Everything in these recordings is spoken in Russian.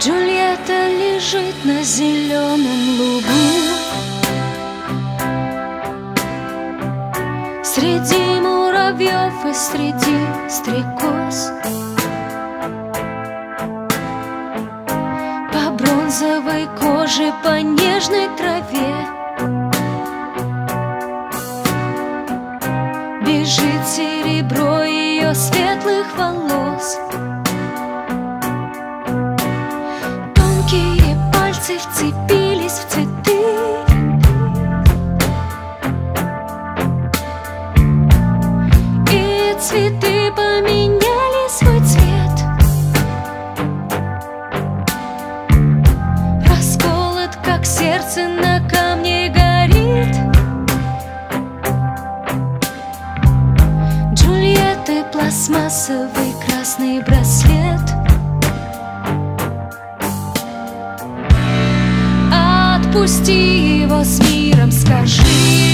Джульетта лежит на зеленом лугу. Среди муравьев и среди стрекоз. По бронзовой коже, по нежной траве пальцы вцепились в цветы И цветы поменяли свой цвет. Расколот, как сердце на камне горит. Джульетты пластмассовый красный браслет Отпусти его с миром, скажи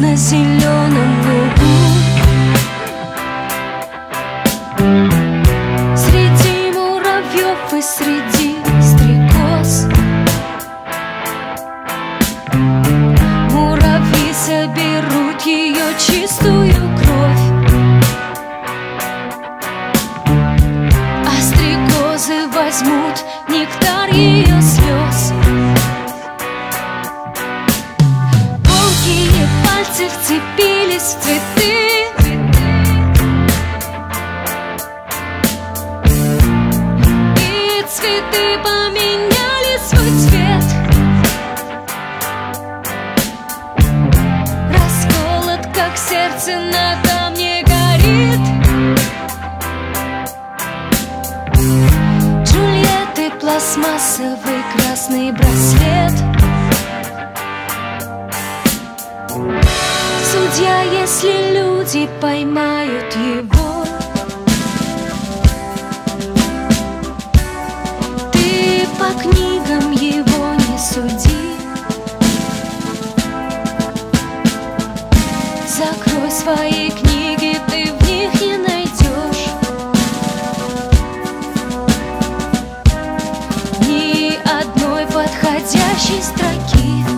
на зеленом лугу. Среди муравьев и среди стрекоз. Муравьи соберут ее чистую кровь. А стрекозы возьмут нектар ее в цветы И цветы поменяли свой цвет. Расколот, как сердце на камне горит. Джульетты пластмассовый красный браслет если люди поймают его. Ты по книгам его не суди. Закрой свои книги, ты в них не найдешь. Ни одной подходящей строки